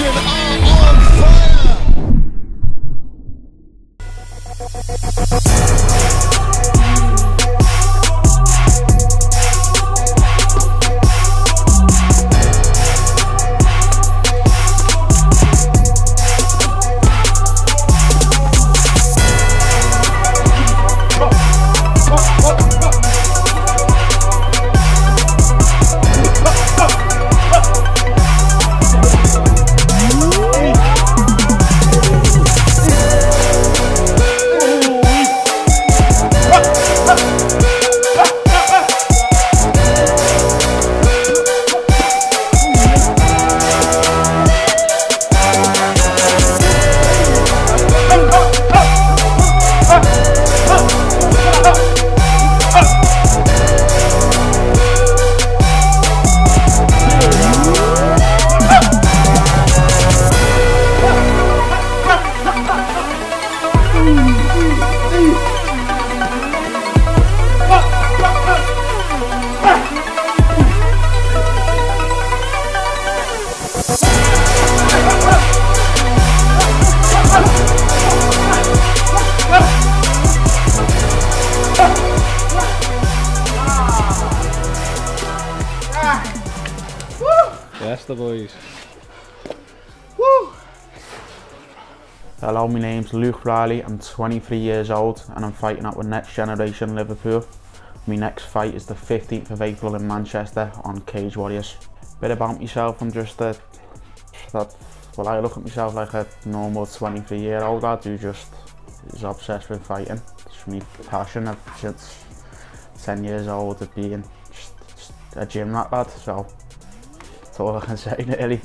Nation are on fire! Yes, the boys. Hello, my name's Luke Riley. I'm 23 years old and I'm fighting out with Next Generation Liverpool. My next fight is the 15th of April in Manchester on Cage Warriors. Bit about myself, I'm just a, that, well I look at myself like a normal 23 year old lad who just is obsessed with fighting. It's my passion I've since 10 years old of being just, just a gym rat lad, so that's all I can say really.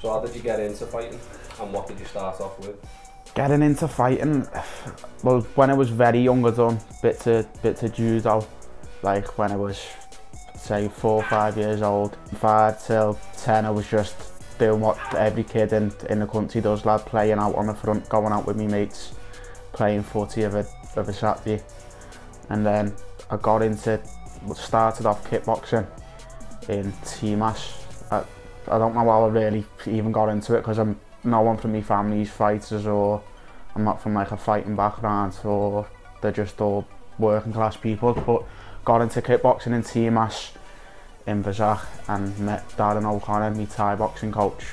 So how did you get into fighting and what did you start off with? Getting into fighting, well, when I was very young, I done bits of bits of judo, like when I was say four or five years old. Five till ten, I was just doing what every kid in in the country does, lad, playing out on the front, going out with me mates, playing footy of a of a Saturday, and then I got into started off kickboxing in TMAS. I, I don't know how I really even got into it because I'm no one from my family's fighters or I'm not from like a fighting background or they're just all working class people. But got into kickboxing in TMAS in Bazak and met Darren O'Connor, my Thai boxing coach.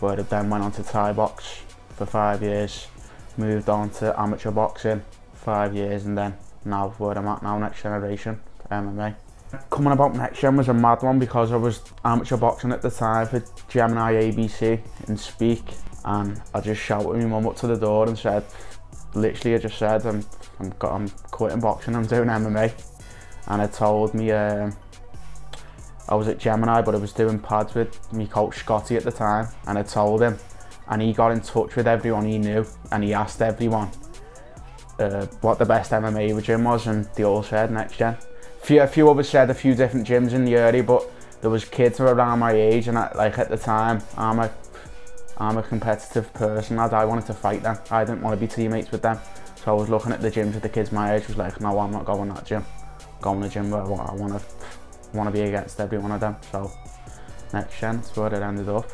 Where I then went on to Thai box for five years moved on to amateur boxing five years and then now where I'm at now next generation MMA coming about next gen was a mad one because I was amateur boxing at the time for Gemini ABC in Speke and I just shouted my mum up to the door and said literally I just said I'm I'm, I'm quitting boxing I'm doing MMA and it told me um, I was at Gemini but I was doing pads with my coach Scotty at the time and I told him and he got in touch with everyone he knew and he asked everyone uh, what the best MMA gym was and they all said next gen few, a few others said a few different gyms in the area, but there was kids around my age, and I, like at the time, I'm a, I'm a competitive person. I, I wanted to fight them. I didn't want to be teammates with them, so I was looking at the gyms with the kids my age. Was like, no, I'm not going that gym. I'm going to the gym where I want, I want to, want to be against every one of them. So next gen, that's where it ended up.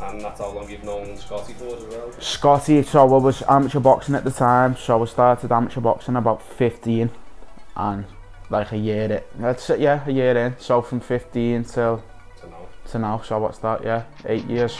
And that's how long you've known Scotty for as well? Scotty, so I was amateur boxing at the time, so I started amateur boxing about 15, and like a year in. That's it, yeah, a year in. So from 15 till To know. to now. So what's that? Yeah, eight years.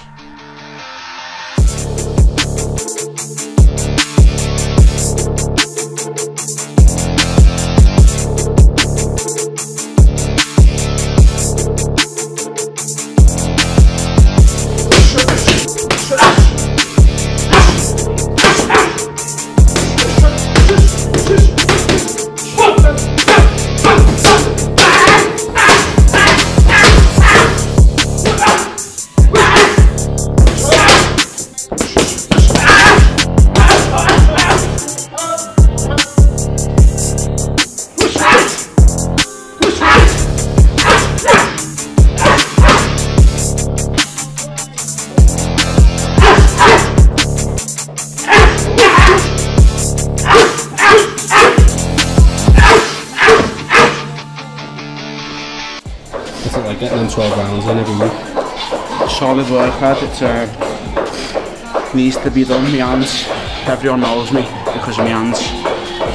It like getting in 12 rounds in every week? Solid work hard. It's uh, needs to be done. My hands, everyone knows me because of my hands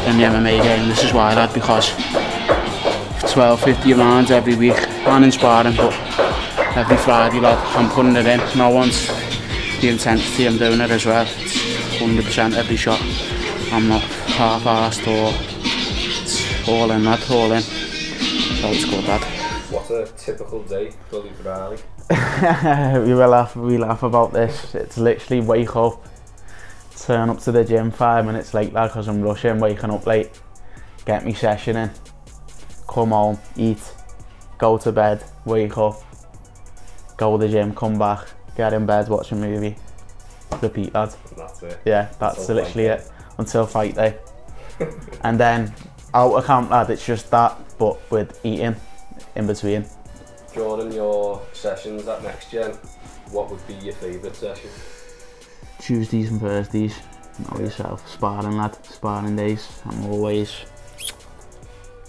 in the MMA game. This is why, lad, because 12, 50 rounds every week, and inspiring, but every Friday, lad, I'm putting it in. No one's the intensity I'm doing it as well. It's 100% every shot. I'm not half-assed or all in, lad, all in. So it's good, lad. A typical day Luke Riley? we will laugh we laugh about this it's literally wake up turn up to the gym five minutes late because I'm rushing waking up late get me session in come home eat go to bed wake up go to the gym come back get in bed watch a movie repeat that. That's it. yeah that's Until literally it until fight day and then out of camp lad it's just that but with eating in between Jordan, your sessions at Next Gen, what would be your favourite session? Tuesdays and Thursdays. Know yourself, sparring lad, sparring days. I'm always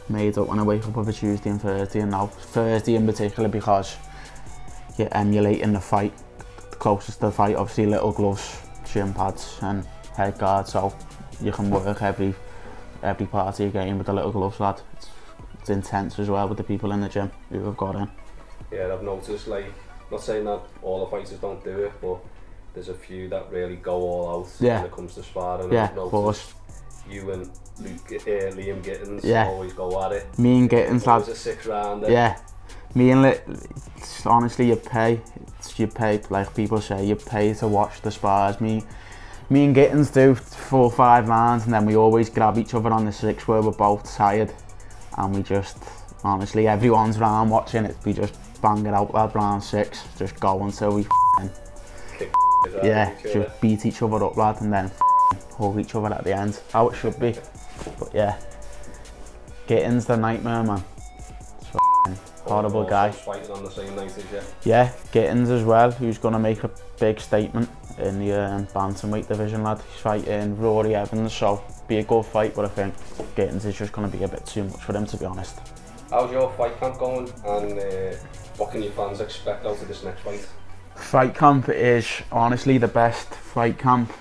made up when I wake up of a Tuesday and Thursday and now Thursday in particular because you're emulating the fight. The closest to the fight, obviously little gloves, shin pads and head guard so you can work every every part of your game with the little gloves lad. It's, it's intense as well with the people in the gym who have got in. Yeah, I've noticed, like, not saying that all the fighters don't do it, but there's a few that really go all out Yeah. when it comes to sparring. Yeah, of course. You and Luke, uh, Liam Gittins Yeah. always go at it. Me and Gittins lad, Always a six rounder. Yeah, me and it's honestly, you pay. It's, you pay, like people say, you pay to watch the spars. Me, me and Gittins do four or five rounds, and then we always grab each other on the six where we're both tired, and we just, honestly, everyone's round watching it. We just bang it out that round six, just go until we, f***ing- Kick is out yeah, just beat each other up, lad, and then f***ing hug each other at the end. How it should be. But yeah, Gittins the nightmare, man. Horrible guy. Fighting on the same night as you. Yeah, Gittins as well, who's going to make a big statement in the um, bantamweight division, lad. He's fighting Rory Evans, so be a good fight, but I think Gittins is just going to be a bit too much for them, to be honest. How's your fight camp going, and uh, what can your fans expect out of this next fight? Fight camp is honestly the best fight camp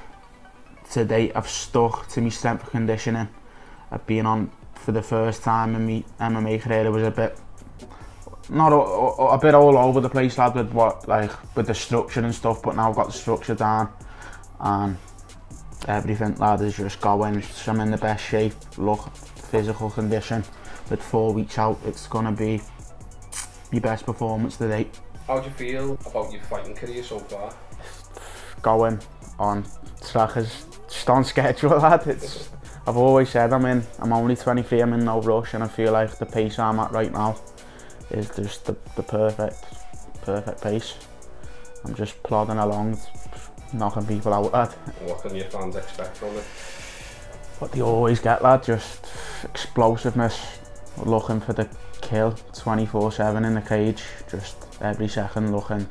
to date. I've stuck to my strength and conditioning. I've been on for the first time in my MMA career. It was a bit, not a, a, a bit all over the place, lad, with what like with the structure and stuff. But now I've got the structure down, and everything, lad, is just going. I'm in the best shape. Look, physical condition. With four weeks out, it's gonna be my best performance to date. How do you feel about your fighting career so far? going on trackers just on schedule lad it's I've always said I'm in I'm only 23 I'm in no rush and I feel like the pace I'm at right now is just the, the perfect perfect pace I'm just plodding along knocking people out And what can your fans expect from it? what they always get lad just explosiveness. Looking for the kill 24 7 in the cage just every second looking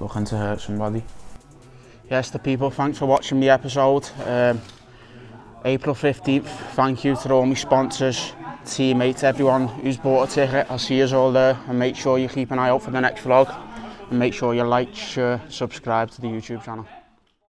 looking to hurt somebody. Yes the people thanks for watching the episode. Um, April 15th thank you to all my sponsors teammates everyone who's bought a ticket. I'll see you all there and make sure you keep an eye out for the next vlog. And make sure you like share subscribe to the YouTube channel